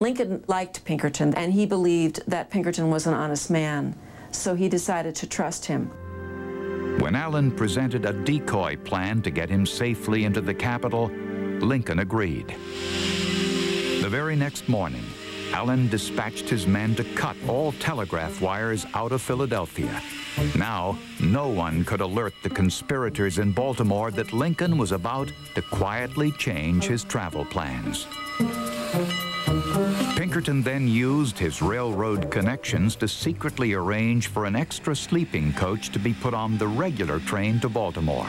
Lincoln liked Pinkerton, and he believed that Pinkerton was an honest man, so he decided to trust him. When Allan presented a decoy plan to get him safely into the capital, Lincoln agreed. The very next morning, Allan dispatched his men to cut all telegraph wires out of Philadelphia. Now, no one could alert the conspirators in Baltimore that Lincoln was about to quietly change his travel plans. Pinkerton then used his railroad connections to secretly arrange for an extra sleeping coach to be put on the regular train to Baltimore.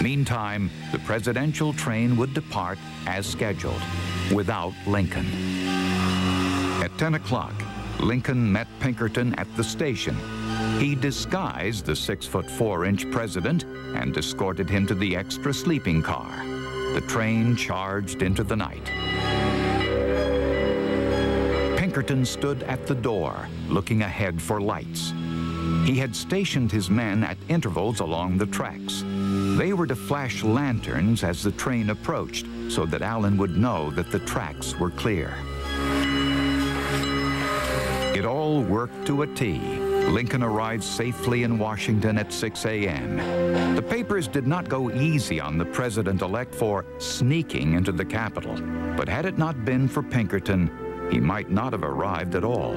Meantime, the presidential train would depart as scheduled, without Lincoln. At 10 o'clock, Lincoln met Pinkerton at the station. He disguised the six foot four inch president and escorted him to the extra sleeping car. The train charged into the night. Pinkerton stood at the door, looking ahead for lights. He had stationed his men at intervals along the tracks. They were to flash lanterns as the train approached so that Allan would know that the tracks were clear. It all worked to a T. Lincoln arrived safely in Washington at 6 a.m. The papers did not go easy on the president-elect for sneaking into the Capitol. But had it not been for Pinkerton, he might not have arrived at all.